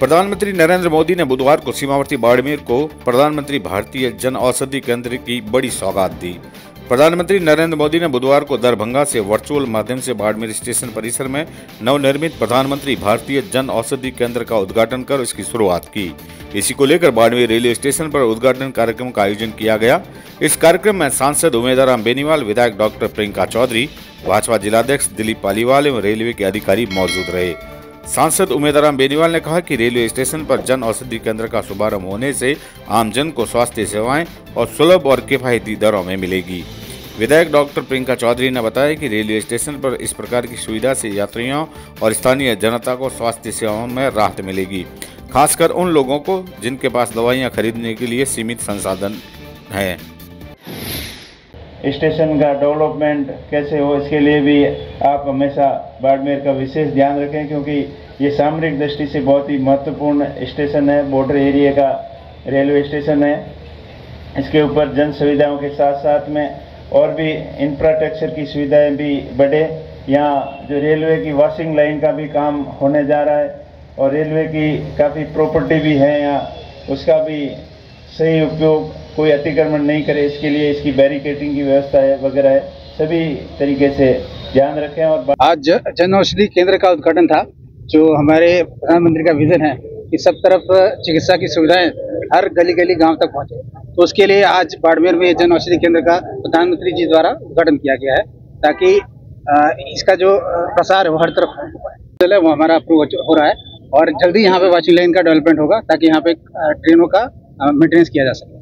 प्रधानमंत्री नरेंद्र मोदी ने बुधवार को सीमावर्ती बाड़मेर को प्रधानमंत्री भारतीय जन औषधि केंद्र की बड़ी सौगात दी। प्रधानमंत्री नरेंद्र मोदी ने बुधवार को दरभंगा से वर्चुअल माध्यम से बाड़मेर स्टेशन परिसर में नवनिर्मित प्रधानमंत्री भारतीय जन औषधि केंद्र का उद्घाटन कर इसकी शुरुआत की। इसी को लेकर बाड़मेर रेलवे स्टेशन पर उद्घाटन कार्यक्रम का आयोजन किया गया। इस कार्यक्रम में सांसद उमेदाराम बेनीवाल, विधायक डॉक्टर प्रियंका चौधरी, भाजपा जिलाध्यक्ष दिलीप पालीवाल एवं रेलवे के अधिकारी मौजूद रहे। सांसद उमेदाराम बेनीवाल ने कहा कि रेलवे स्टेशन पर जन औषधि केंद्र का शुभारंभ होने से आमजन को स्वास्थ्य सेवाएँ और सुलभ और किफायती दरों में मिलेगी। विधायक डॉक्टर प्रियंका चौधरी ने बताया कि रेलवे स्टेशन पर इस प्रकार की सुविधा से यात्रियों और स्थानीय जनता को स्वास्थ्य सेवाओं में राहत मिलेगी, खासकर उन लोगों को जिनके पास दवाइयाँ खरीदने के लिए सीमित संसाधन हैं। स्टेशन का डेवलपमेंट कैसे हो, इसके लिए भी आप हमेशा बाड़मेर का विशेष ध्यान रखें, क्योंकि ये सामरिक दृष्टि से बहुत ही महत्वपूर्ण स्टेशन है। बॉर्डर एरिया का रेलवे स्टेशन है। इसके ऊपर जन सुविधाओं के साथ साथ में और भी इंफ्रास्ट्रक्चर की सुविधाएँ भी बढ़े। यहाँ जो रेलवे की वॉशिंग लाइन का भी काम होने जा रहा है और रेलवे की काफ़ी प्रॉपर्टी भी है यहाँ। उसका भी सही उपयोग कोई अतिक्रमण नहीं करे, इसके लिए इसकी बैरिकेटिंग की व्यवस्था है, वगैरह है, सभी तरीके से ध्यान रखें और आज जन औषधि केंद्र का उद्घाटन था, जो हमारे प्रधानमंत्री का विजन है, कि सब तरफ़ चिकित्सा की सुविधाएँ हर गली गली गाँव तक पहुँचे। तो उसके लिए आज बाड़मेर में जन औषधि केंद्र का प्रधानमंत्री जी द्वारा उद्घाटन किया गया है, ताकि इसका जो प्रसार है, वो हर तरफ़ है वो हमारा अप्रूव हो रहा है, और जल्दी यहाँ पे वॉचिंग लाइन का डेवलपमेंट होगा, ताकि यहाँ पे ट्रेनों का मेंटेनेंस किया जा सके।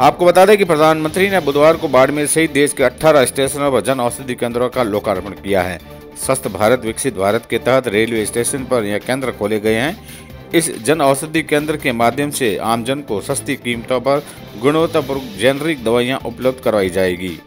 आपको बता दें कि प्रधानमंत्री ने बुधवार को बाड़मेर सहित देश के 18 स्टेशनों पर जन औषधि केंद्रों का लोकार्पण किया है। स्वस्थ भारत, विकसित भारत के तहत रेलवे स्टेशन पर यह केंद्र खोले गए हैं। इस जन औषधि केंद्र के माध्यम से आमजन को सस्ती कीमतों पर गुणवत्तापूर्ण जेनरिक दवाइयाँ उपलब्ध करवाई जाएगी।